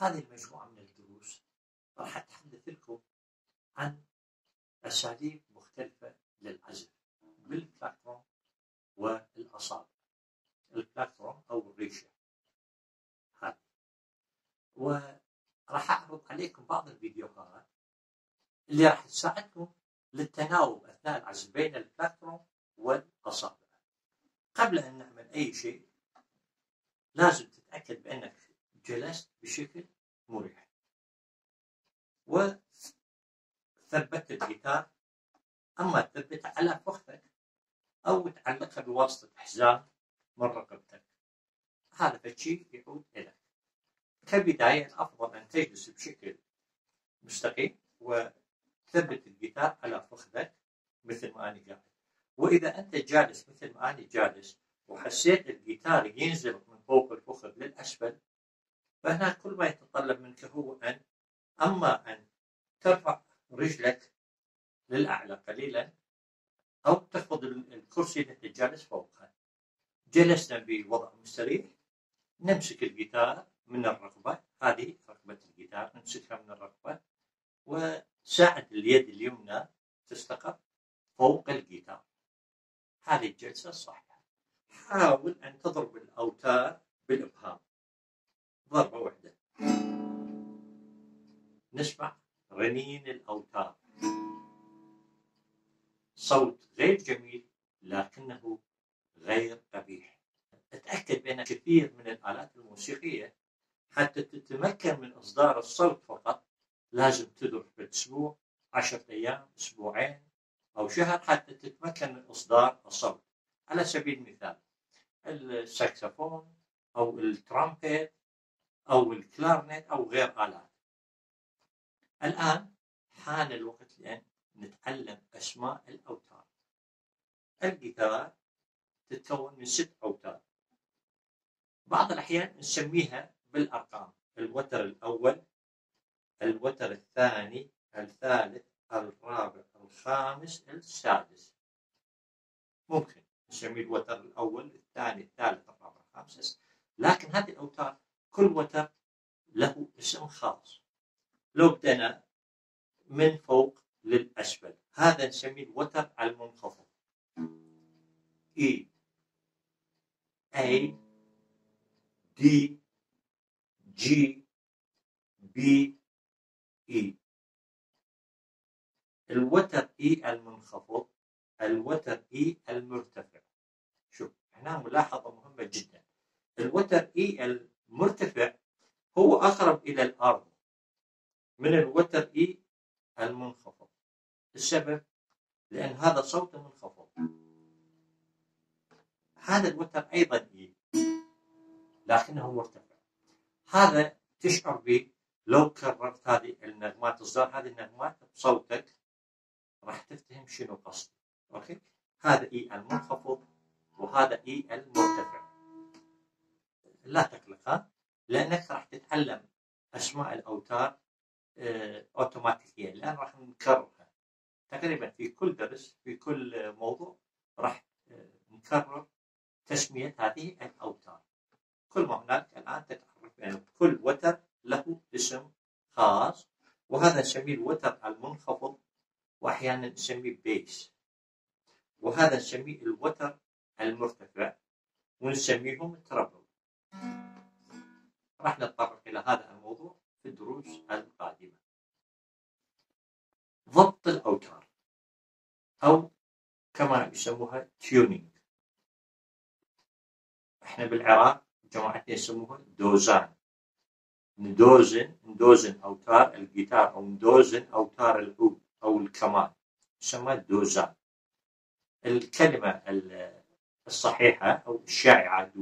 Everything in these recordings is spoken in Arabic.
هذه المجموعة من الدروس راح أتحدث لكم عن أساليب مختلفة للعزف بال plectrum والأصابع. ال plectrum أو الريشة هذه. وراح أعرض عليكم بعض الفيديوهات اللي راح تساعدكم للتناوب أثناء العزف بين ال plectrum والأصابع. قبل أن نعمل أي شيء لازم تتأكد بأنك جلست بشكل مريح. وثبت الجيتار. أما تثبته على فخذك أو تعلقها بواسطة حزام من رقبتك هذا فشي يعود إليك. كبداية الأفضل أن تجلس بشكل مستقيم وتثبت الجيتار على فخذك مثل ما أنا قاعد وإذا أنت جالس مثل ما أنا جالس وحسيت الجيتار ينزل من فوق الفخذ للأسفل فهنا كل ما يتطلب منك هو أن أما أن ترفع رجلك للأعلى قليلا أو تخفض الكرسي التي جالس فوقها جلسنا بوضع مستريح نمسك الجيتار من الرقبة هذه رقبة الجيتار نمسكها من الرقبة وساعد اليد اليمنى تستقر فوق الجيتار. هذه الجلسة الصحيحة حاول أن تضرب الأوتار بالإبهام. ضربة واحدة. نسمع رنين الأوتار. صوت غير جميل لكنه غير قبيح. أتأكد بأن كثير من الآلات الموسيقية حتى تتمكن من إصدار الصوت فقط لازم تدرس بأسبوع عشرة أيام أسبوعين أو شهر حتى تتمكن من إصدار الصوت. على سبيل المثال الساكسفون أو الترامبيت أو ال clarinet أو غير آلات. الآن حان الوقت لأن نتعلم أسماء الأوتار. الجيتار تتكون من ست أوتار. بعض الأحيان نسميها بالأرقام. الوتر الأول الوتر الثاني الثالث الرابع الخامس السادس. ممكن نسميه الوتر الأول الثاني الثالث الرابع الخامس لكن هذه الأوتار كل وتر له اسم خاص. لو بدنا من فوق للأسفل. هذا نسميه الوتر المنخفض. E A D G B E. الوتر E المنخفض الوتر E المرتفع. شوف هنا ملاحظة مهمة جدا. الوتر E المرتفع هو أقرب إلى الأرض من الوتر E المنخفض. السبب لأن هذا صوت منخفض. هذا الوتر أيضا E لكنه مرتفع. هذا تشعر به لو كررت هذه النغمات إصدار هذه النغمات بصوتك راح تفتهم شنو قصدي okay؟ هذا E المنخفض وهذا E المرتفع. لا تقلقها لأنك راح تتعلم أسماء الأوتار آه، أوتوماتيكيا الآن راح نكررها. تقريبا في كل درس في كل موضوع راح آه، نكرر تسمية هذه الأوتار. كل ما هناك الآن تتعرف يعني كل وتر له اسم خاص وهذا نسميه الوتر المنخفض وأحيانا نسميه بيس وهذا نسميه الوتر المرتفع ونسميهم treble راح نتطرق إلى هذا الموضوع في الدروس القادمة. ضبط الأوتار أو كما يسموها tuning إحنا بالعراق جماعتنا يسموها دوزان. ندوزن ندوزن أوتار الجيتار أو ندوزن أوتار العود أو الكمان يسمى دوزان. الكلمة الصحيحة أو الشائعة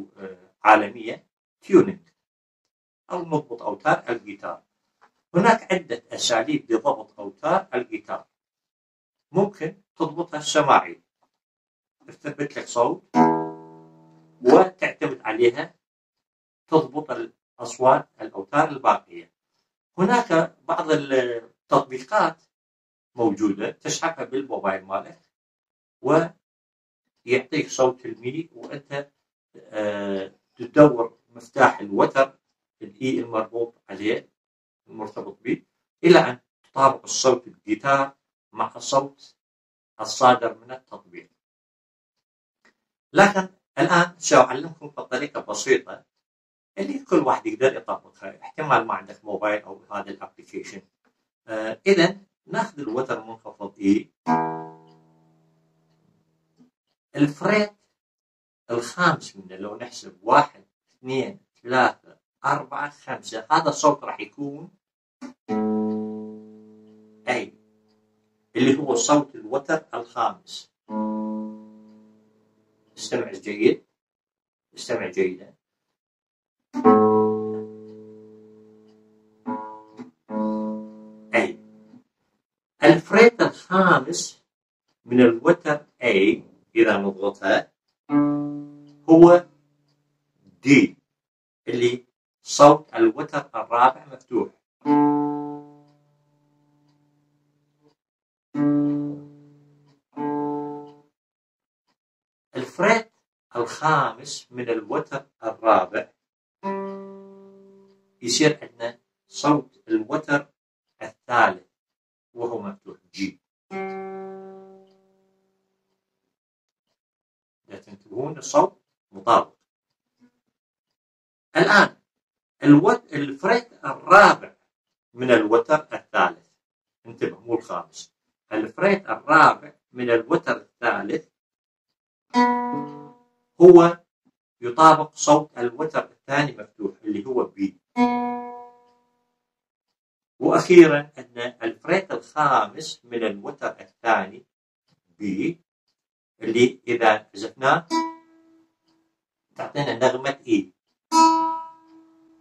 عالميا tuning أو نضبط أوتار الجيتار. هناك عدة أساليب لضبط أوتار الجيتار. ممكن تضبطها سماعي تثبت لك صوت وتعتمد عليها تضبط الأصوات الأوتار الباقية. هناك بعض التطبيقات موجودة تسحبها بالموبايل مالك ويعطيك صوت المي وأنت آه، تدور مفتاح الوتر ال E المربوط عليه المرتبط به إلى أن تطابق الصوت الجيتار مع الصوت الصادر من التطبيق. لكن الآن سأعلمكم بطريقة بسيطة اللي كل واحد يقدر يطبقها احتمال ما عندك موبايل أو هذا ال application آه اذا نأخذ الوتر منخفض اي الفريت الخامس منه لو نحسب واحد اثنين ثلاثة أربعة خمسة. هذا الصوت راح يكون أي اللي هو صوت الوتر الخامس. استمع جيد. استمع جيدا. أي الفريت الخامس من الوتر A إذا نضغطها هو دي اللي صوت الوتر الرابع مفتوح. الفريت الخامس من الوتر الرابع يصير عندنا صوت الوتر الثالث وهو مفتوح. G لا تنتبهون الصوت مطابق. الآن الوت... ال fret الرابع من الوتر الثالث. انتبه مو الخامس. ال fret الرابع من الوتر الثالث هو يطابق صوت الوتر الثاني مفتوح اللي هو B وأخيرا أن ال fret الخامس من الوتر الثاني B اللي إذا حذفناه تعطينا نغمة E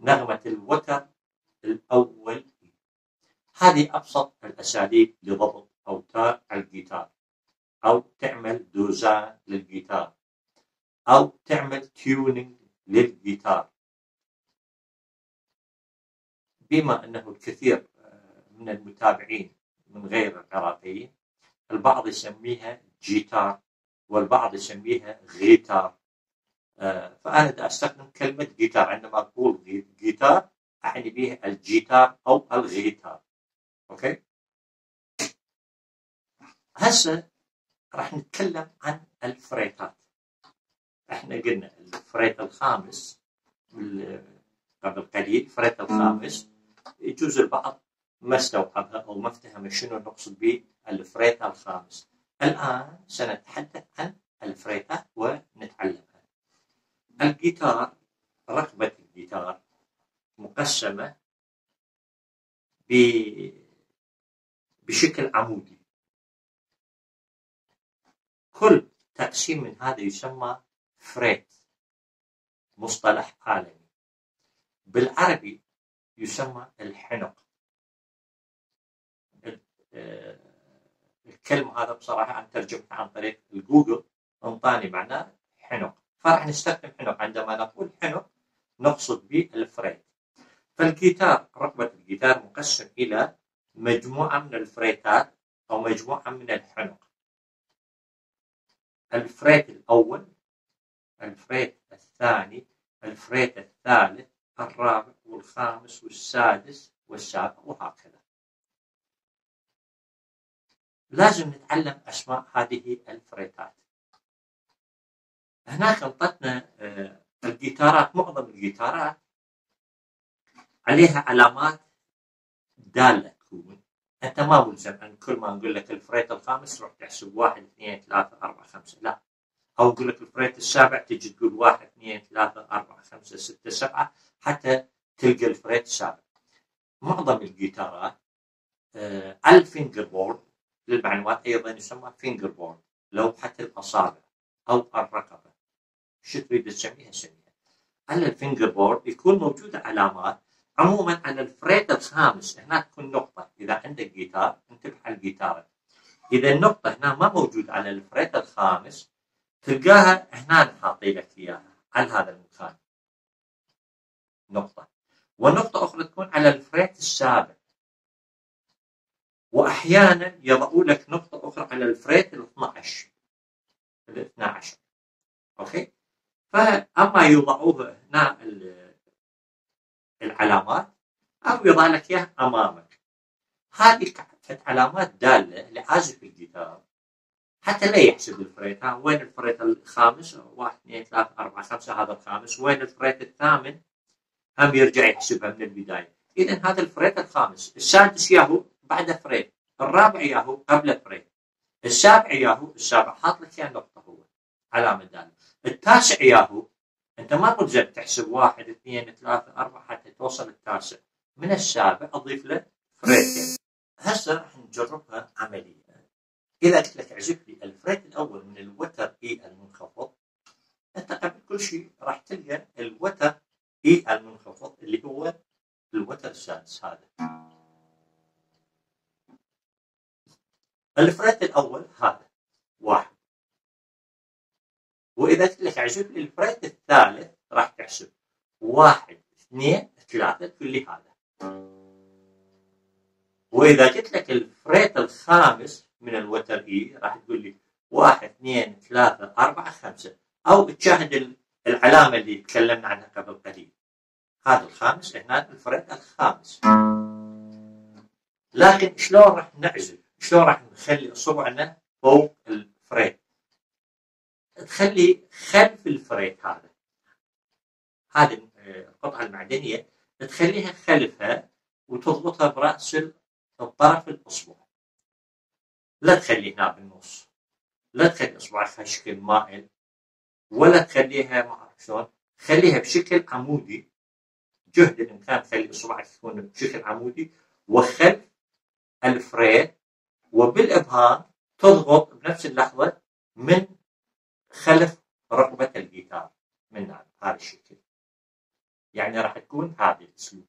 نغمة الوتر الأول. هذه أبسط الأساليب لضبط أوتار الجيتار أو تعمل دوزان للجيتار أو تعمل tuning للجيتار. بما أنه الكثير من المتابعين من غير العراقيين البعض يسميها جيتار والبعض يسميها غيتار. فأنا دا أستخدم كلمة جيتار عندما أقول جيتار أعني بها الجيتار أو الغيتار. okay؟ هسه راح نتكلم عن الفريتات. إحنا قلنا ال fret الخامس قبل قليل ال fret الخامس. يجوز البعض ما استوعبها أو ما افتهم شنو نقصد به ال fret الخامس. الآن سنتحدث عن الفريتات ونتعلمها الجيتار رقبة الجيتار مقسمة بشكل عمودي. كل تقسيم من هذا يسمى فريت مصطلح عالمي. بالعربي يسمى الحنق. الكلمة هذا بصراحة أنا ترجمتها عن طريق الجوجل أنطاني معناه حنق. فراح نستخدم حنق عندما نقول حنق نقصد به ال fret فالجيتار رقبة الجيتار مقسم إلى مجموعة من الفريتات أو مجموعة من الحنق ال fret الأول ال fret الثاني ال fret الثالث الرابع والخامس والسادس والسابع وهكذا. لازم نتعلم أسماء هذه الفريتات هناك انطتنا الجيتارات معظم الجيتارات عليها علامات دالة تكون. أنت ما ملزم أن كل ما نقول لك ال fret الخامس تروح تحسب واحد اثنين ثلاثة أربعة خمسة. لا. أو أقول لك ال fret السابع تجي تقول واحد اثنين ثلاثة أربعة خمسة ستة سبعة حتى تلقى ال fret السابع. معظم الجيتارات ال fingerboard للمعلومات أيضا يسمى fingerboard لوحة الاصابع أو الرقبه شو تريد تسميها سميها على ال fingerboard يكون موجوده علامات. عموما على ال fret الخامس هنا تكون نقطة. إذا عندك جيتار انتبه على الجيتار إذا النقطة هنا ما موجود على ال fret الخامس تلقاها هنا حاطين لك إياها. على هذا المكان. نقطة. ونقطة أخرى تكون على ال fret السابع. واحيانا يضعوا لك نقطة أخرى على ال fret ال 12 ال 12 okay؟ فأما يوضعوها هنا العلامات أو يضع لك إياها أمامك. هذه علامات دالة لعازف الجيتار حتى لا يحسب ال fret وين ال fret الخامس؟ واحد اثنين ثلاثة أربعة خمسة هذا الخامس. وين ال fret الثامن؟ هم يرجع يحسبها من البداية. إذا هذا ال fret الخامس. السادس ياهو بعد fret. الرابع ياهو قبل fret. السابع ياهو السابع حاط لك إياه نقطة هو علامة دالة. التاسع ياهو أنت ما ملزم تحسب واحد اثنين ثلاثة أربعة حتى توصل التاسع. من السابع أضيف له فريتين هسه راح نجربها عمليا. إذا قلت لك اعزف لي ال fret الأول من الوتر E المنخفض أنت قبل كل شيء راح تلقى الوتر E المنخفض اللي هو الوتر السادس هذا. ال fret الأول هذا واحد وإذا قلت لك اعزف لي ال fret الثالث راح تحسب واحد اثنين ثلاثة تقول لي هذا. وإذا قلت لك ال fret الخامس من الوتر E راح تقول لي واحد اثنين ثلاثة أربعة خمسة. أو تشاهد العلامة اللي تكلمنا عنها قبل قليل. هذا الخامس هنا الفريت الخامس. لكن شلون راح نعزل؟ شلون راح نخلي اصبعنا فوق الفريت تخلي خلف الفريت هذا. هذه القطعة المعدنية تخليها خلفها وتضغطها برأس الطرف الأصبع لا تخلي هنا بالنص. لا تخلي اصبعك شكل مائل ولا تخليها ما أعرف شلون. خليها بشكل عمودي. جهد الامكان خلي أصبعك تكون بشكل عمودي. وخلف الفريد وبالإبهام تضغط بنفس اللحظة من خلف رقبه الجيتار من هذا الشكل يعني راح تكون هذا الأسلوب.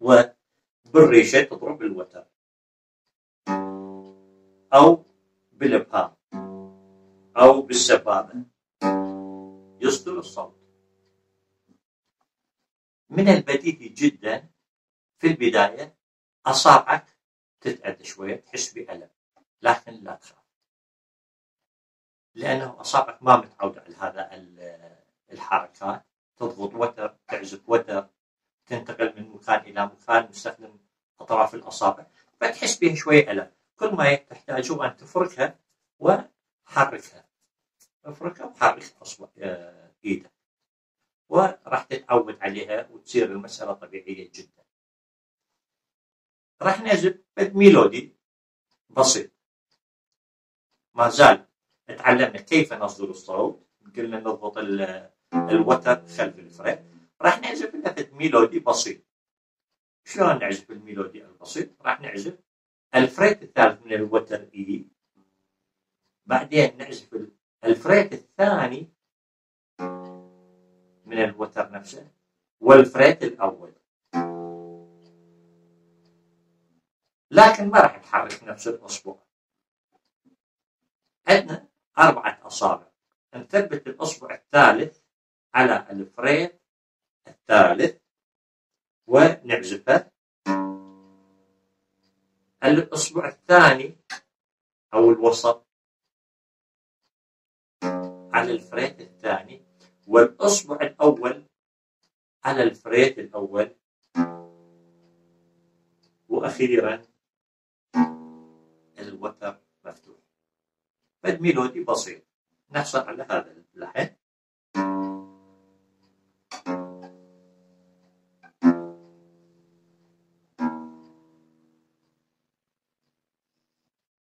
وبالريشة تضرب الوتر أو بالإبهام. أو بالسبابة. يصدر الصوت. من البديهي جدا في البداية أصابعك تتأذى شوية تحس بألم. لكن لا تخاف. لأنه أصابعك ما متعودة على هذا الحركات تضغط وتر تعزف وتر تنتقل من مكان إلى مكان مستخدم أطراف الأصابع. فتحس بها شوية ألم. كل ما تحتاجه أن تفركها وحركها. افركها وحرك أصبع آه، إيدك وراح تتعود عليها وتصير المسألة طبيعية جدا. راح نعزف ميلودي بسيط. ما زال تعلمنا كيف نصدر الصوت. قلنا نضبط الوتر خلف ال fret. راح نعزف لنا melody بسيط. شلون نعزف ال melody البسيط؟ راح نعزف ال fret الثالث من الوتر E بعدين نعزف ال fret الثاني من الوتر نفسه وال fret الأول. لكن ما راح نحرك نفس الاصبع عندنا أربعة أصابع. نثبت الأصبع الثالث على الفريت الثالث ونعزفه الإصبع الثاني أو الوسط على الفريت الثاني والإصبع الأول على الفريت الأول. وأخيرا الوتر. فد ميلودي بسيط نحصل على هذا اللحن.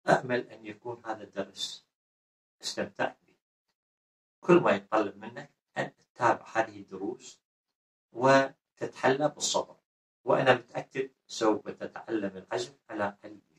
أأمل أن يكون هذا الدرس استمتعت به كل ما يتطلب منك أن تتابع هذه الدروس وتتحلى بالصبر. وأنا متأكد سوف تتعلم العزف على قلبي.